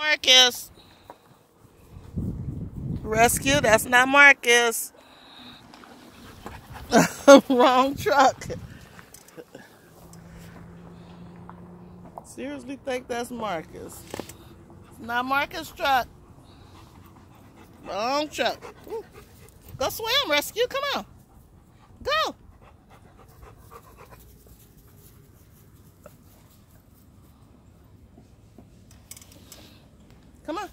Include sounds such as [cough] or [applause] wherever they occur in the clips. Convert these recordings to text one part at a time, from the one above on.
Marcus. Rescue, that's not Marcus. [laughs] Wrong truck. Seriously think that's Marcus. Not Marcus' truck. Wrong truck. Go swim, rescue. Come on. Go. Come on.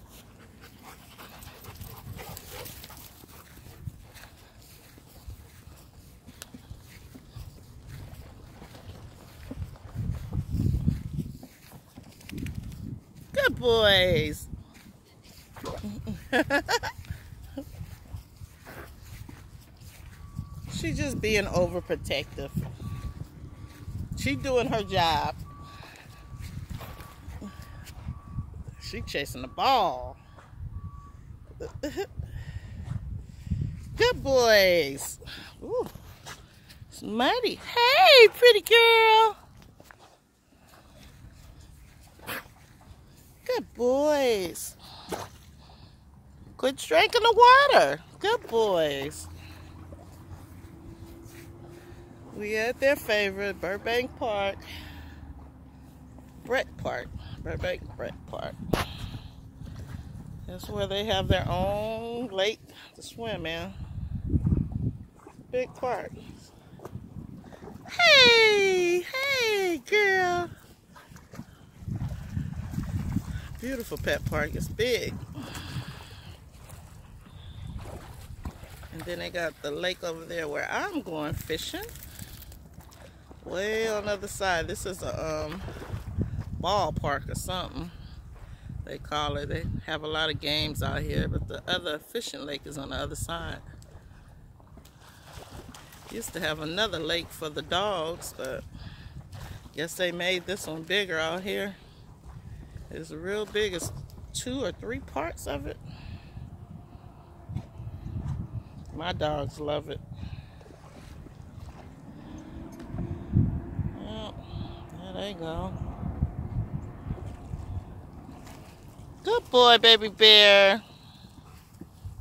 Good boys. [laughs] she just being overprotective. She doing her job. She chasing the ball. Good boys. Ooh, it's muddy. Hey, pretty girl. Good boys. Quit drinking the water. Good boys. We at their favorite Burbank Park. BREC Park. Burbank BREC Park. That's where they have their own lake to swim in. Big park. Hey, hey, girl. Beautiful pet park. It's big. And then they got the lake over there where I'm going fishing. Way on the other side. This is a um, ballpark or something they call it. They have a lot of games out here, but the other fishing lake is on the other side. Used to have another lake for the dogs, but guess they made this one bigger out here. It's real big. It's two or three parts of it. My dogs love it. Well, there they go. Good boy, baby bear.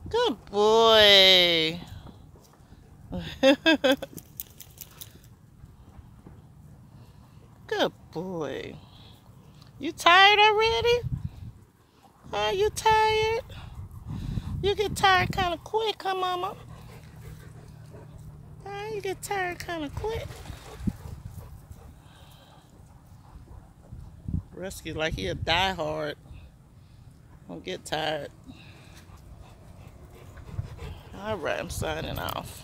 Good boy. [laughs] Good boy. You tired already? Are you tired? You get tired kind of quick, huh, Mama? Huh? You get tired kind of quick. Rescue like he a die Don't get tired. All right, I'm signing off.